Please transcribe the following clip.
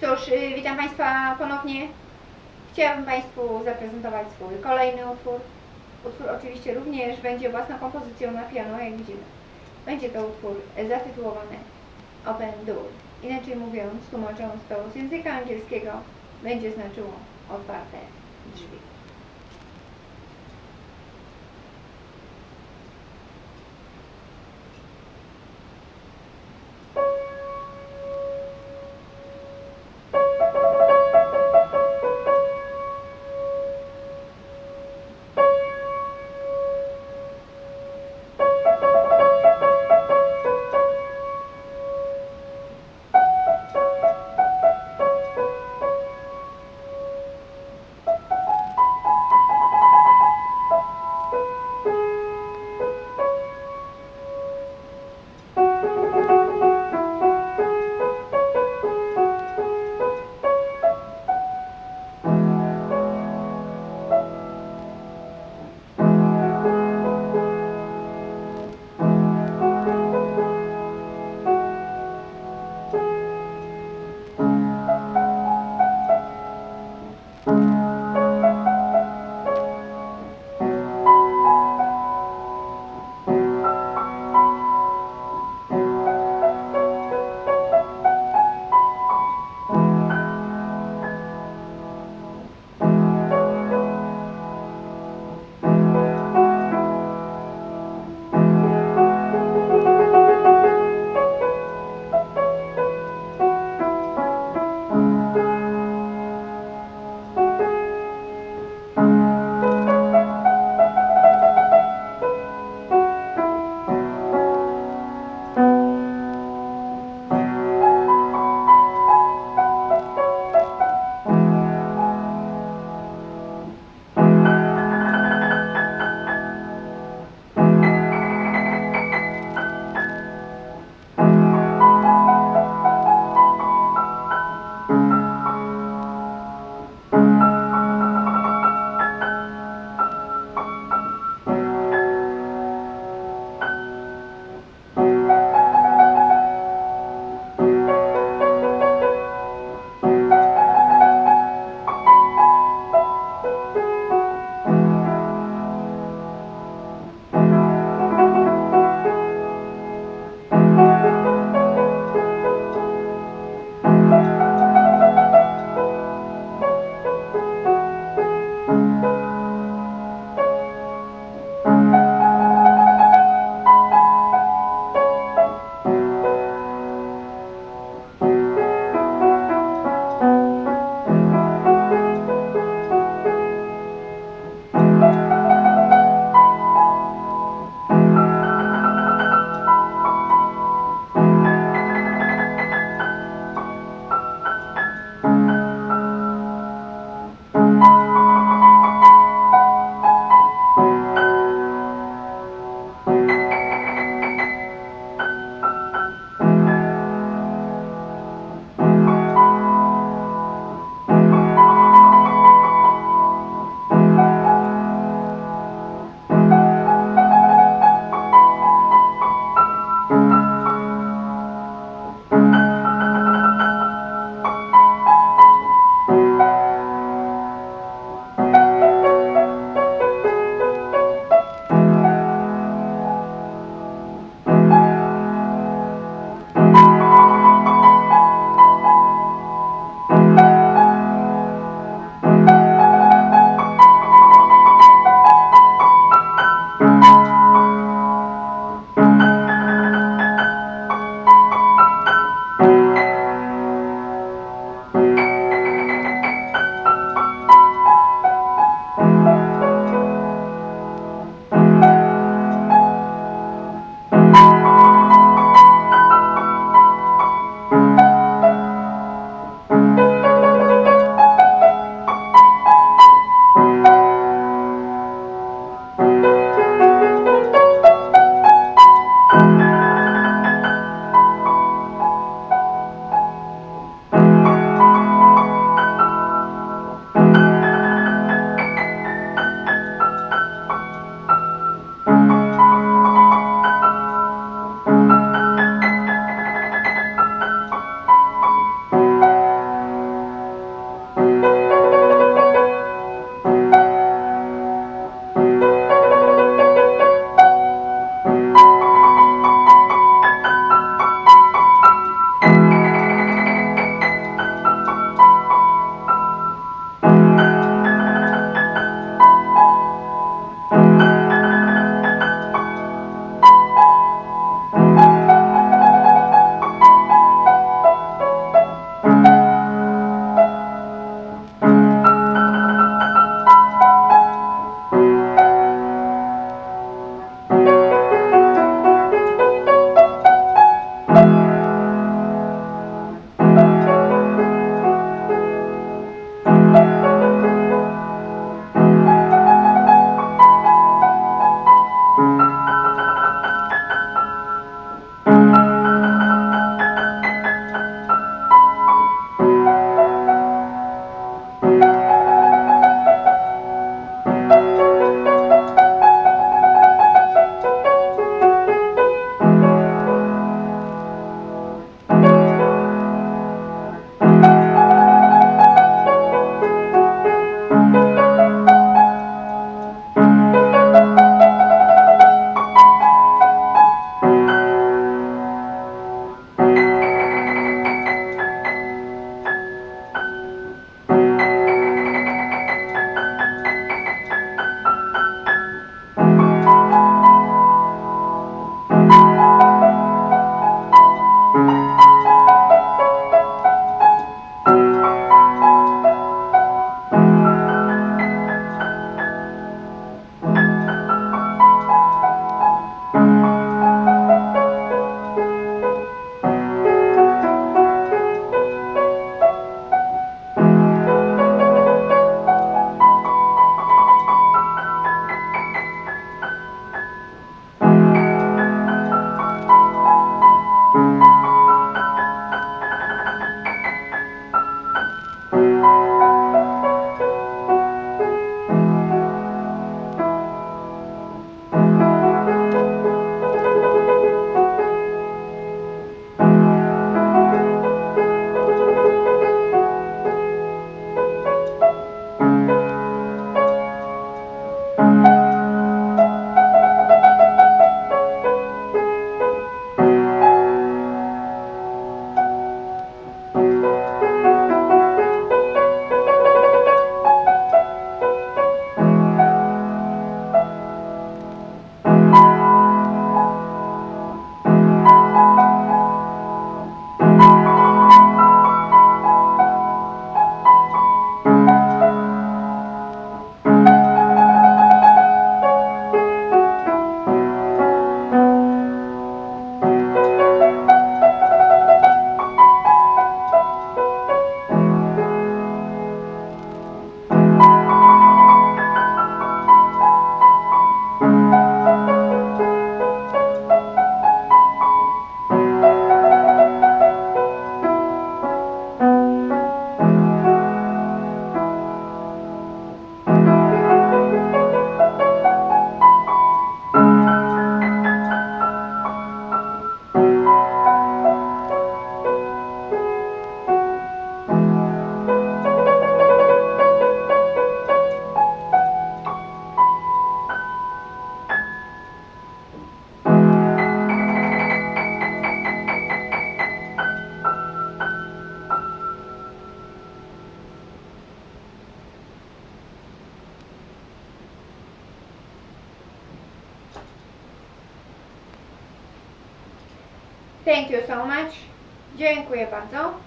Cóż, y, witam Państwa ponownie. Chciałabym Państwu zaprezentować swój kolejny utwór. Utwór oczywiście również będzie własną kompozycją na piano, jak widzimy. Będzie to utwór zatytułowany Open Door. Inaczej mówiąc, tłumacząc to z języka angielskiego, będzie znaczyło otwarte drzwi. Thank you so much. Dziękuję bardzo.